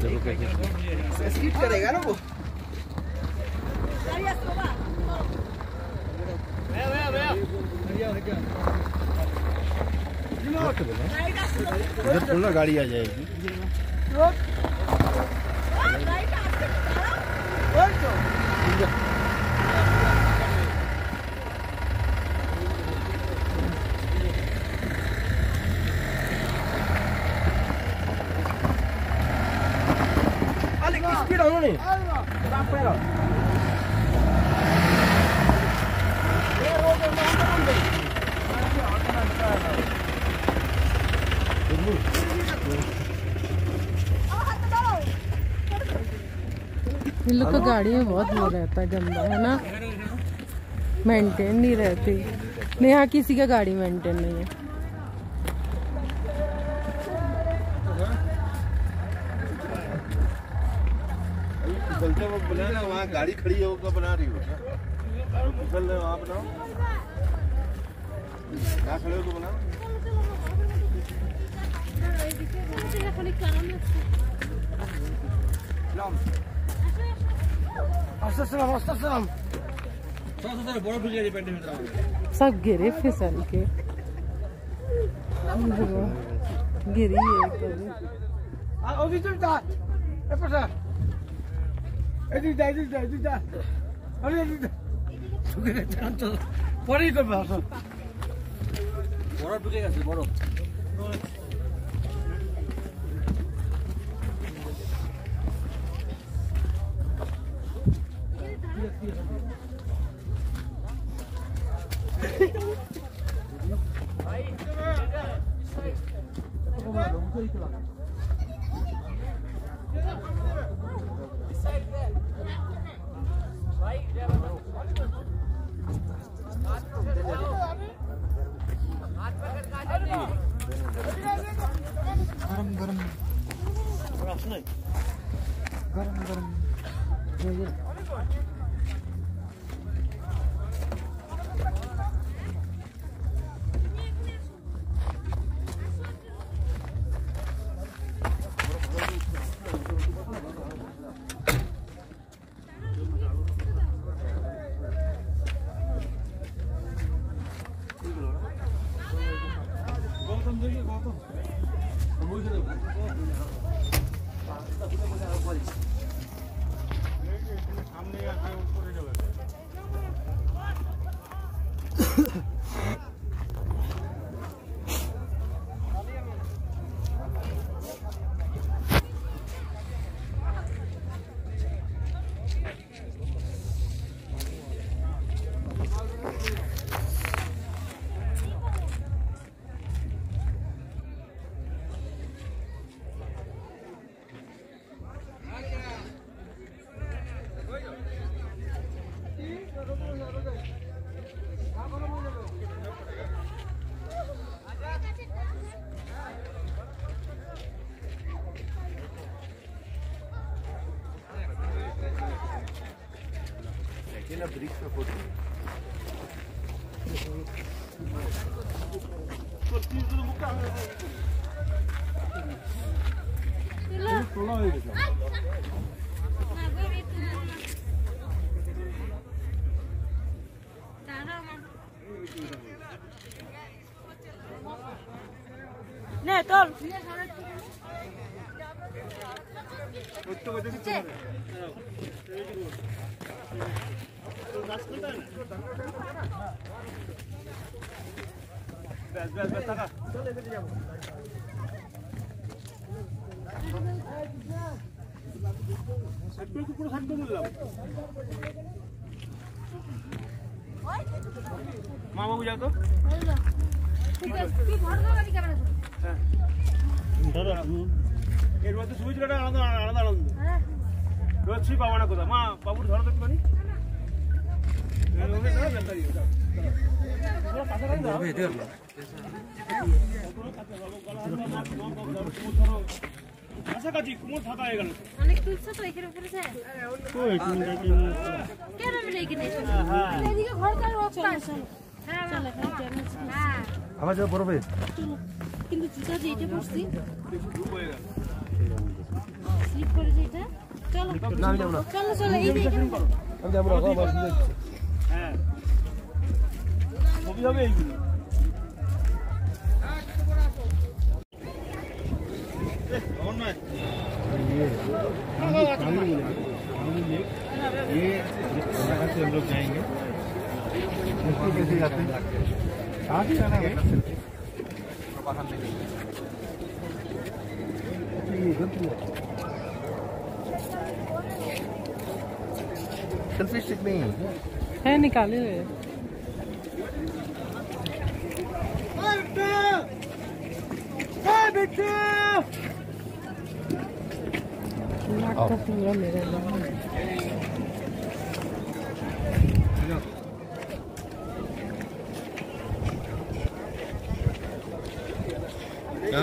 देखो करेगा ना वो इधर तो ना गाड़ी आ जाएगी Alex, स्पीड हो नहीं। इन लोग का गाड़ी में बहुत वो रहता है गंदा है ना? मेंटेन नहीं रहती। नहीं यहाँ किसी का गाड़ी मेंटेन नहीं है। चलते वक्त बना वहाँ गाड़ी खड़ी बना रही हो तो फिसल रहे वहाँ बनाओ यहाँ खड़े हो तो बनाओ सब गिरे फिसल के। गिरी है। 애들다 애들다 애들다. 아니 애들다. 저게 잠깐 버릴 걸 봐서. 뭐라 두개 갔어 뭐라 아이 이거 너무 소리 들어가. गरम गरम गरम गरम সামনে আসবে উপরে যাবে pequena briga foi. Partido do carro. মা বাবু যাও তো। রোদে শুয়েছিল একটা আলাদা আলাদা আনন্দ। শুয়ে পাবো না কোথাও মা বাবুর ধরো তো একটুখানি। আমার যা বরফে কিন্তু জুতা দিয়ে এটা বসছি স্লিপ করে যে এটা চলো চলো চলো এই দিকে আমি যাবো হ্যাঁ ছবি হবে এইগুলো ये यहाँ से हम लोग जाएंगे इसको कैसे जाते हैं आगे जाना है सेल्फी स्टिक नहीं है है निकाले हुए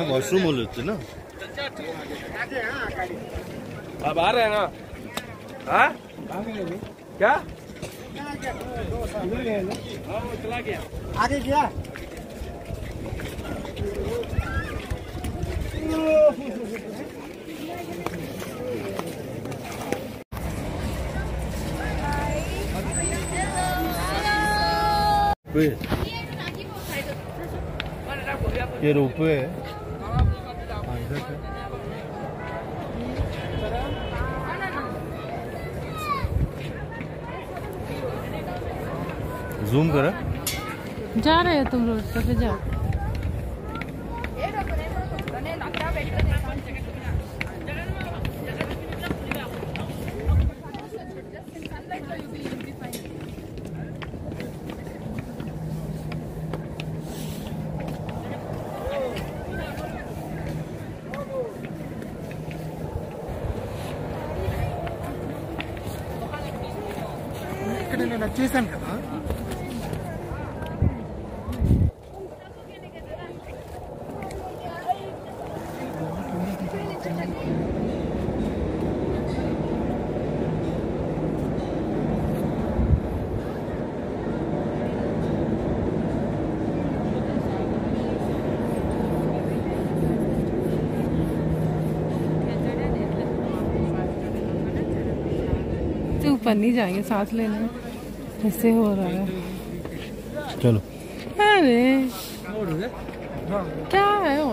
वॉशरूम बोले थे ना अब आ रहे हैं ना हाँ क्या? चला गया आगे गया। ये रोपवे है। जूम करा। जा रहे हो तुम रोड पे जा ఇక్కడ నేను వచ్చేసాను కదా तो ऊपर नहीं जाएंगे सांस लेने में ऐसे हो रहा है। चलो। अरे। क्या है